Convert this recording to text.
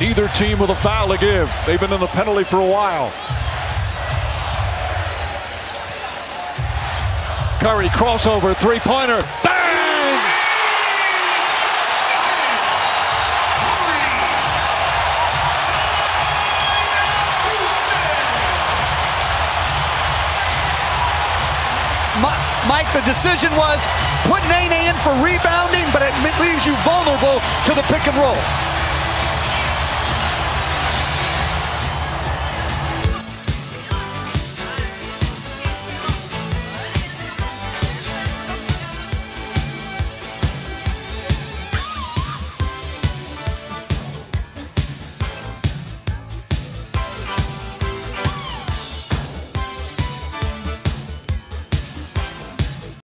Neither team with a foul to give. They've been in the penalty for a while. Curry crossover, three-pointer, bang! Mike, the decision was put Nene in for rebounding, but it leaves you vulnerable to the pick and roll.